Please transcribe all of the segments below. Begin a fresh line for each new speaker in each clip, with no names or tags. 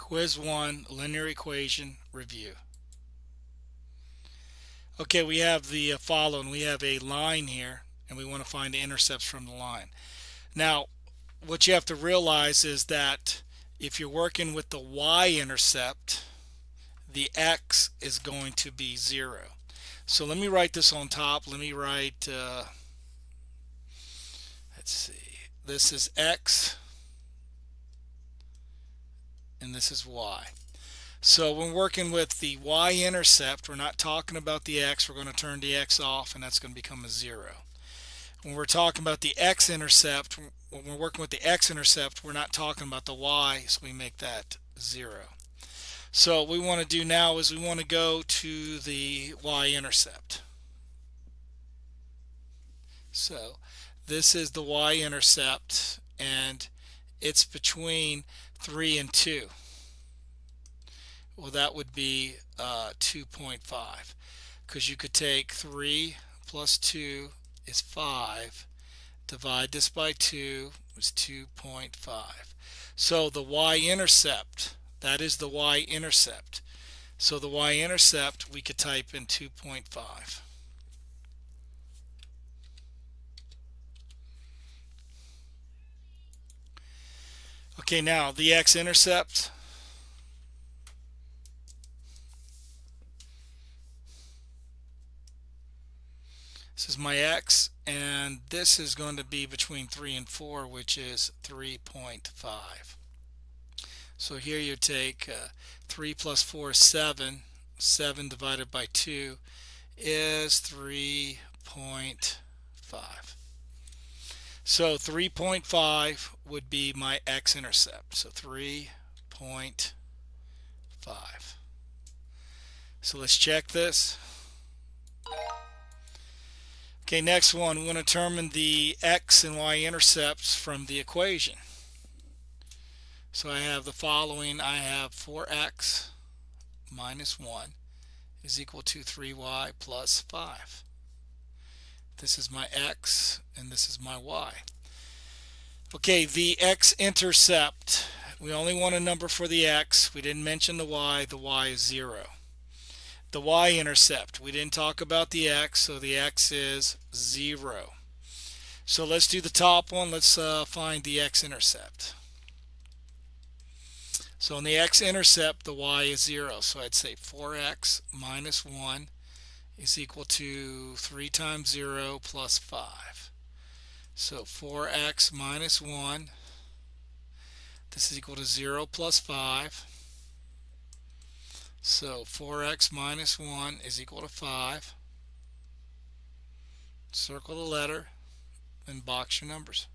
Quiz 1 Linear Equation Review. Okay, we have the uh, following. We have a line here, and we want to find the intercepts from the line. Now, what you have to realize is that if you're working with the y-intercept, the x is going to be 0. So let me write this on top. Let me write, uh, let's see, this is x and this is y. So when working with the y-intercept, we're not talking about the x, we're going to turn the x off and that's going to become a 0. When we're talking about the x-intercept, when we're working with the x-intercept, we're not talking about the y, so we make that 0. So what we want to do now is we want to go to the y-intercept. So this is the y-intercept and it's between 3 and 2. Well, that would be uh, 2.5 because you could take 3 plus 2 is 5. Divide this by 2 is 2.5. So the y-intercept, that is the y-intercept. So the y-intercept we could type in 2.5. Okay, now the x-intercept. This is my x, and this is going to be between 3 and 4, which is 3.5. So here you take uh, 3 plus 4 is 7. 7 divided by 2 is 3.5. So 3.5 would be my x-intercept. So 3.5. So let's check this. Okay, next one, we want to determine the x and y intercepts from the equation. So I have the following. I have 4x minus 1 is equal to 3y plus 5. This is my x and this is my y. Okay, the x-intercept. We only want a number for the x. We didn't mention the y. The y is 0. The y-intercept. We didn't talk about the x, so the x is 0. So let's do the top one. Let's uh, find the x-intercept. So in the x-intercept, the y is 0. So I'd say 4x minus 1 is equal to 3 times 0 plus 5. So 4x minus 1, this is equal to 0 plus 5. So 4x minus 1 is equal to 5. Circle the letter and box your numbers.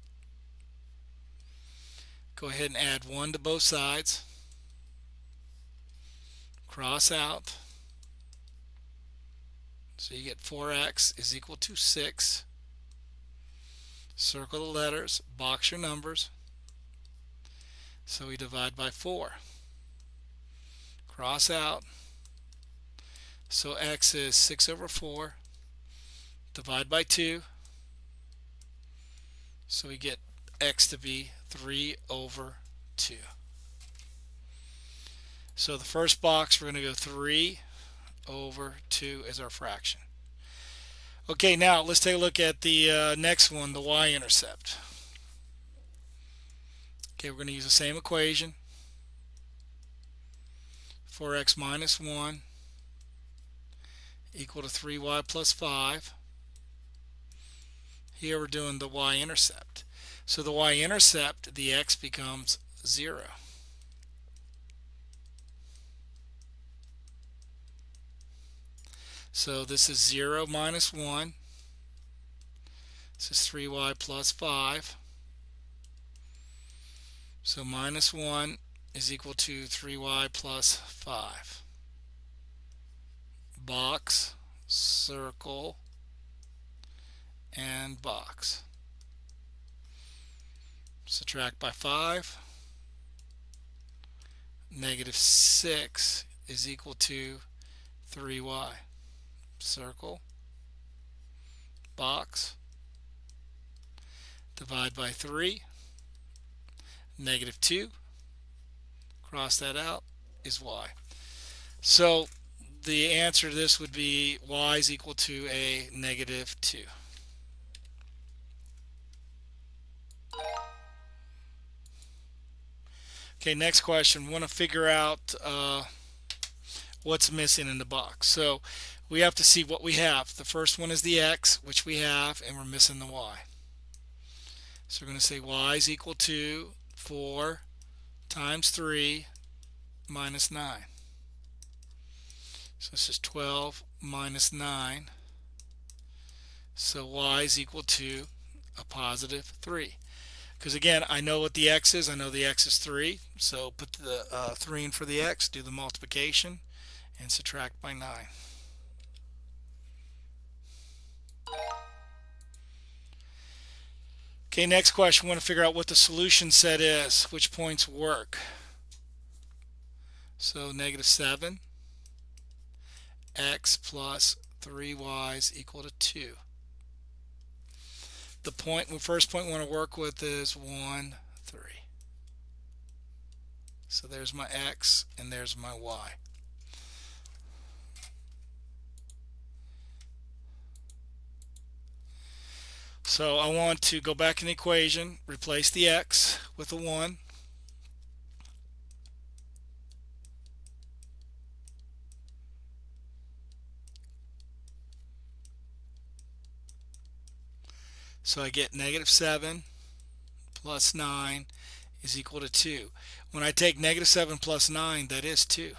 Go ahead and add 1 to both sides. Cross out. So you get 4x is equal to 6. Circle the letters, box your numbers. So we divide by 4. Cross out. So x is 6 over 4. Divide by 2. So we get x to be 3 over 2. So the first box we're going to go 3 over 2 as our fraction. Okay, now let's take a look at the uh, next one, the y-intercept. Okay, we're going to use the same equation. 4x minus 1 equal to 3y plus 5. Here we're doing the y-intercept. So the y-intercept, the x becomes 0. So this is 0 minus 1. This is 3y plus 5. So minus 1 is equal to 3y plus 5. Box, circle, and box. Subtract by 5. Negative 6 is equal to 3y circle, box, divide by 3, negative 2, cross that out, is y. So the answer to this would be y is equal to a negative 2. Okay, next question. Want to figure out uh, what's missing in the box. So we have to see what we have. The first one is the x, which we have, and we're missing the y. So we're going to say y is equal to 4 times 3 minus 9. So this is 12 minus 9. So y is equal to a positive 3 because again I know what the x is I know the x is 3 so put the uh, 3 in for the x do the multiplication and subtract by 9 okay next question we want to figure out what the solution set is which points work so negative 7 x plus 3y is equal to 2 the point, the first point we want to work with is 1, 3. So there's my x and there's my y. So I want to go back in the equation, replace the x with a 1. So I get negative 7 plus 9 is equal to 2. When I take negative 7 plus 9, that is 2.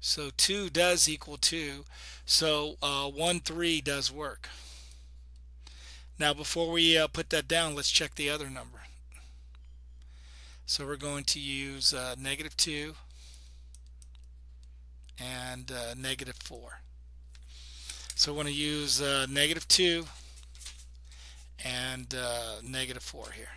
So 2 does equal 2. So uh, 1, 3 does work. Now before we uh, put that down, let's check the other number. So we're going to use uh, negative 2 and uh, negative 4. So I want to use uh, negative 2 and uh, negative 4 here.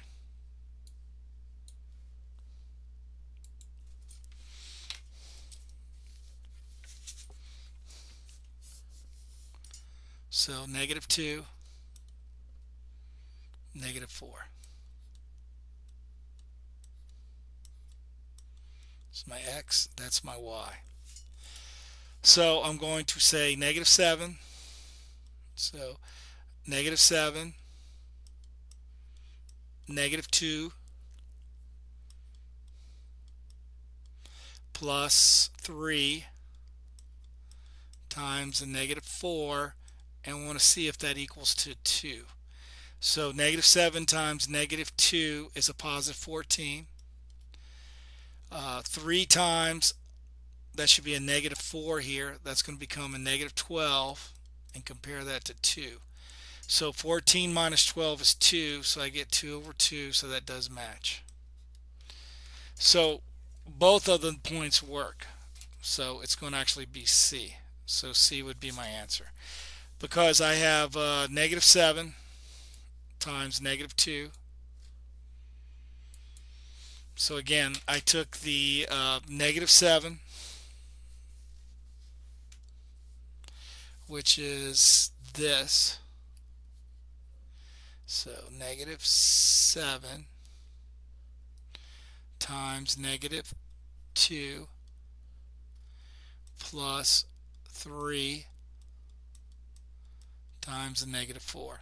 So negative 2, negative 4. That's my x, that's my y. So I'm going to say negative 7. So negative 7 negative 2 plus 3 times a negative 4 and we want to see if that equals to 2. So negative 7 times negative 2 is a positive 14. Uh, 3 times, that should be a negative 4 here. That's going to become a negative 12 and compare that to 2. So 14 minus 12 is 2, so I get 2 over 2, so that does match. So both of the points work. So it's going to actually be C. So C would be my answer. Because I have uh, negative 7 times negative 2. So again, I took the uh, negative 7, which is this, so negative 7 times negative 2 plus 3 times the negative 4.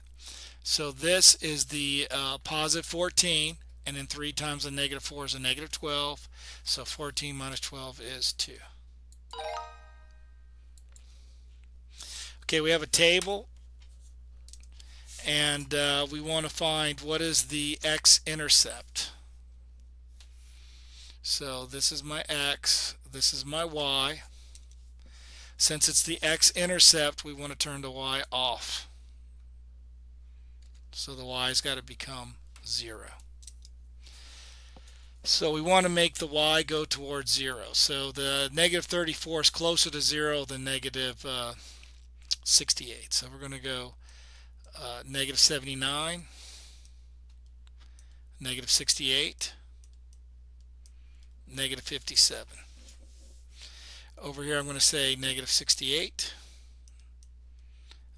So this is the uh, positive 14 and then 3 times the negative 4 is a negative 12. So 14 minus 12 is 2. Okay, we have a table and uh, we want to find what is the x-intercept. So this is my x, this is my y. Since it's the x-intercept, we want to turn the y off. So the y's got to become 0. So we want to make the y go towards 0. So the negative 34 is closer to 0 than negative, uh, 68. So we're going to go uh, negative 79, negative 68, negative 57. Over here I'm going to say negative 68.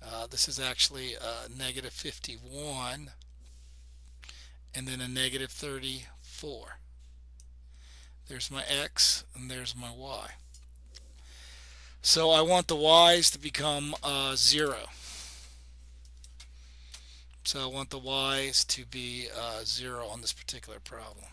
Uh, this is actually a negative 51 and then a negative 34. There's my x and there's my y. So I want the y's to become uh, 0. So I want the y's to be uh, 0 on this particular problem.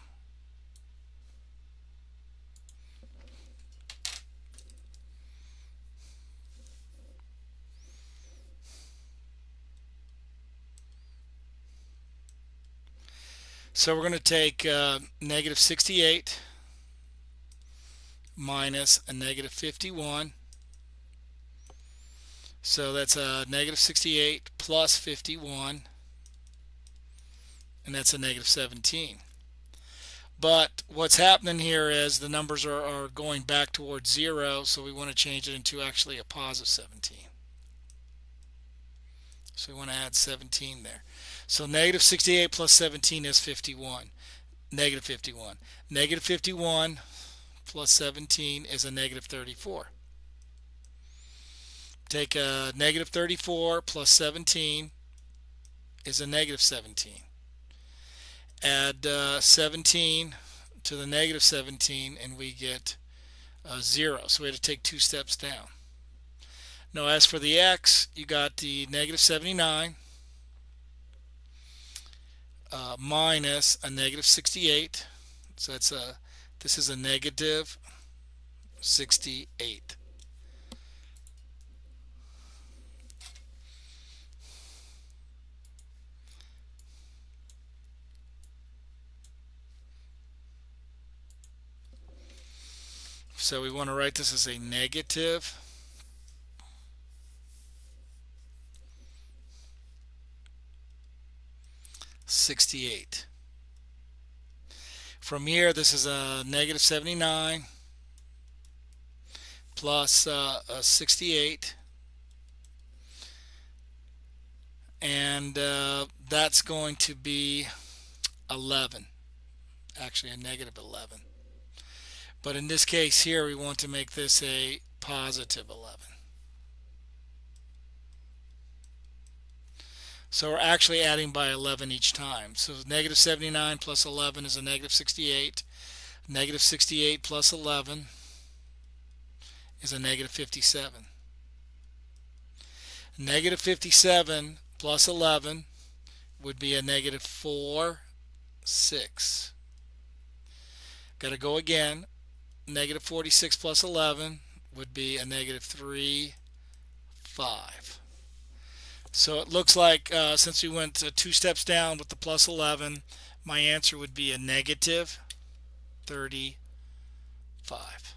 So we're going to take uh, negative 68 minus a negative 51. So that's a negative 68 plus 51 and that's a negative 17. But what's happening here is the numbers are, are going back towards zero so we want to change it into actually a positive 17. So we want to add 17 there. So negative 68 plus 17 is 51. Negative 51. Negative 51 plus 17 is a negative 34. Take a negative 34 plus 17 is a negative 17. Add uh, 17 to the negative 17 and we get uh, 0. So we had to take two steps down. Now as for the x, you got the negative 79 uh, minus a negative 68. So that's a this is a negative 68. So we want to write this as a negative 68. From here, this is a negative 79 plus, uh, a 68. And uh, that's going to be 11. Actually, a negative 11. But in this case here, we want to make this a positive 11. So we're actually adding by 11 each time. So negative 79 plus 11 is a negative 68. Negative 68 plus 11 is a negative 57. Negative 57 plus 11 would be a negative 4, 6. Got to go again. Negative 46 plus 11 would be a negative 3, 5. So it looks like uh, since we went uh, two steps down with the plus 11, my answer would be a negative 35.